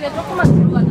그냥 조금만 들어가자.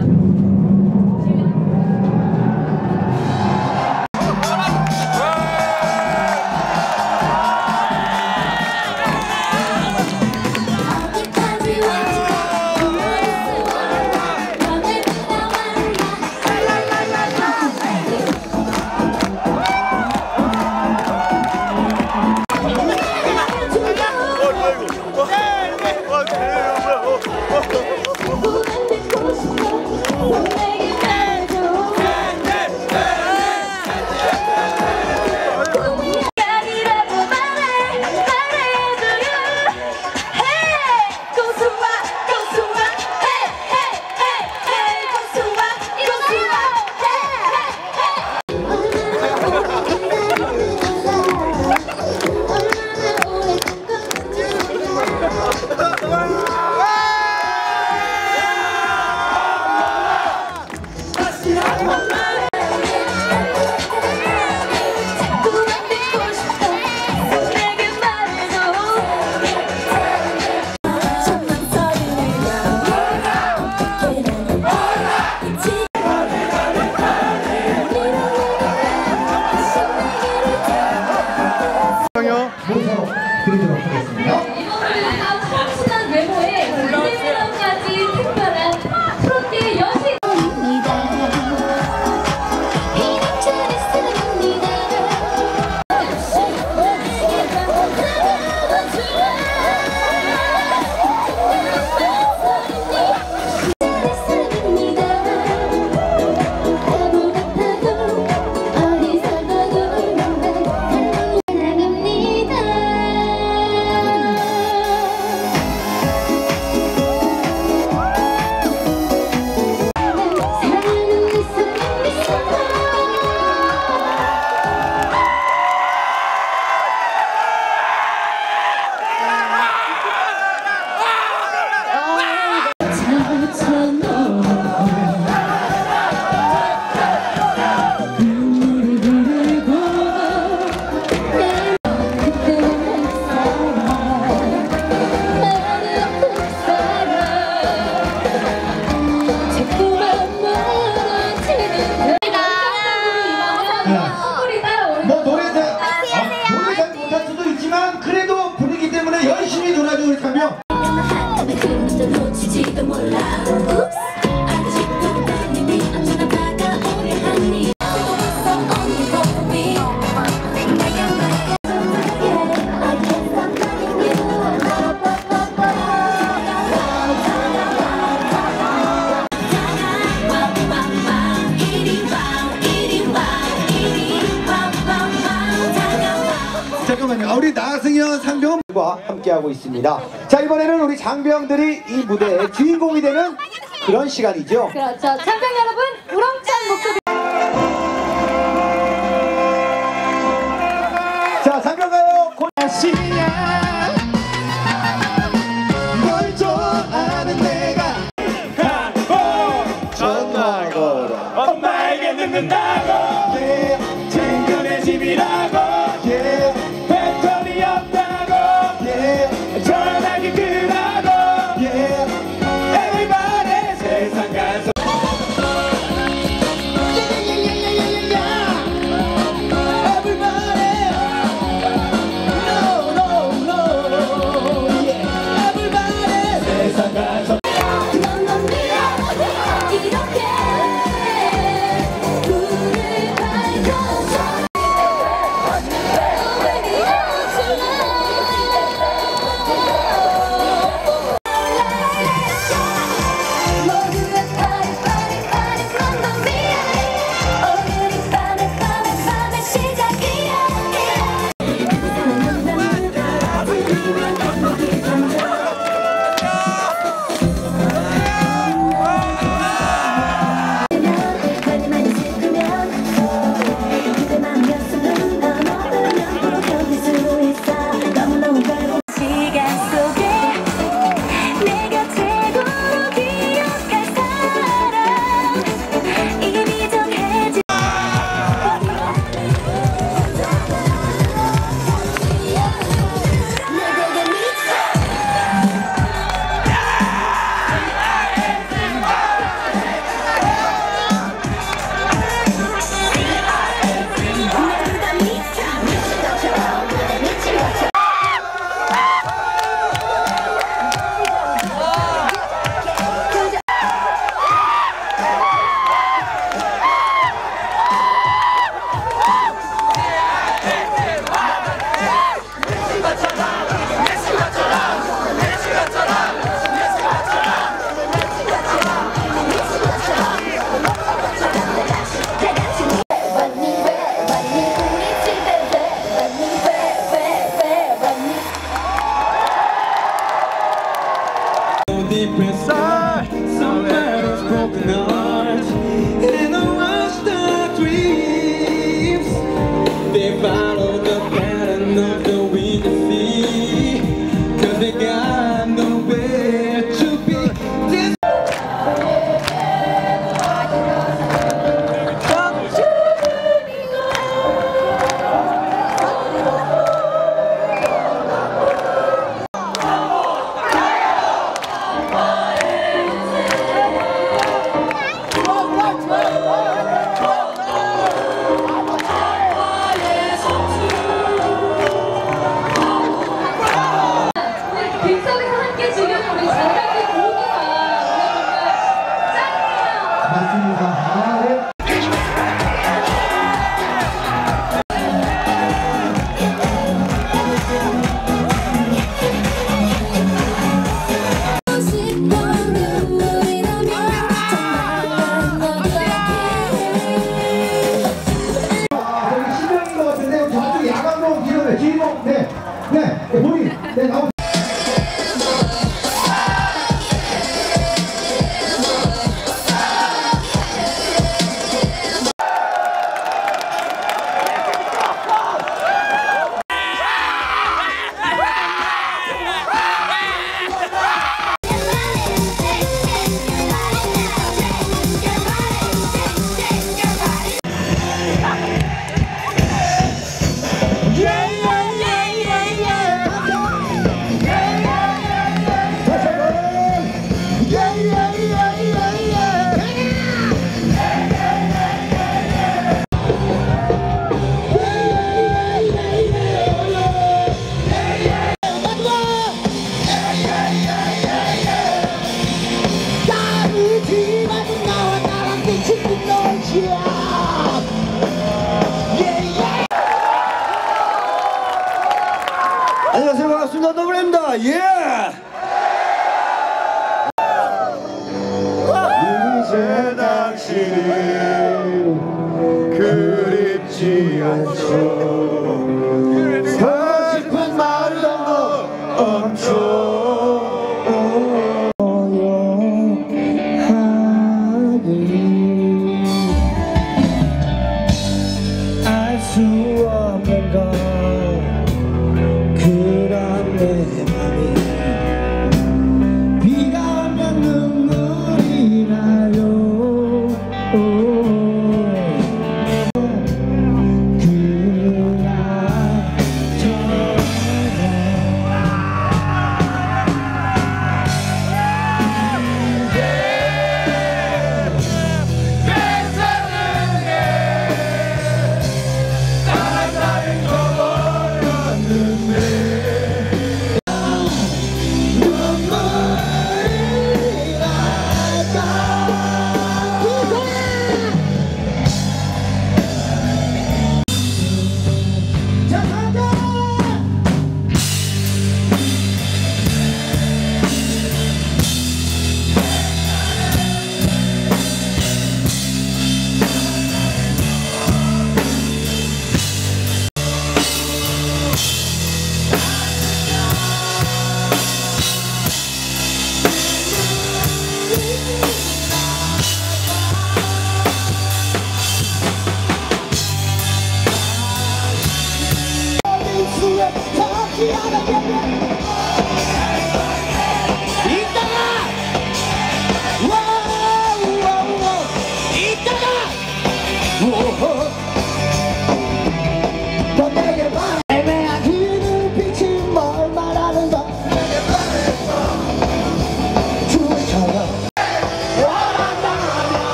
들어보도록 하겠습니다. 이번 주 참신한 외모에 함께하고 있습니다. 자 이번에는 우리 장병들이 이 무대의 주인공이 되는 그런 시간이죠. 그렇죠. 장병 여러분 우렁찬 목소리. 자 장병가요 고맙습니다. 내 친구네 집이라고 멈춰 사고 싶은 마음을 멈춰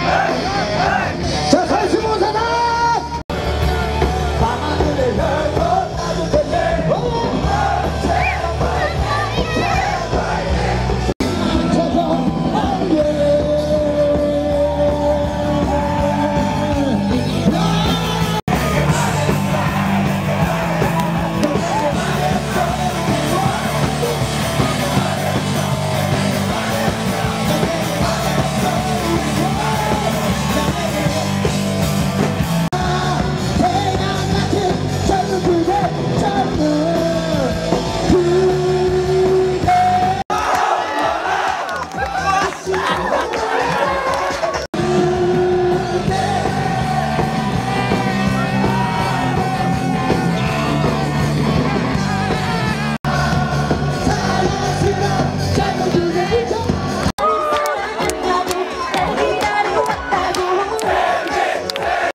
Hey!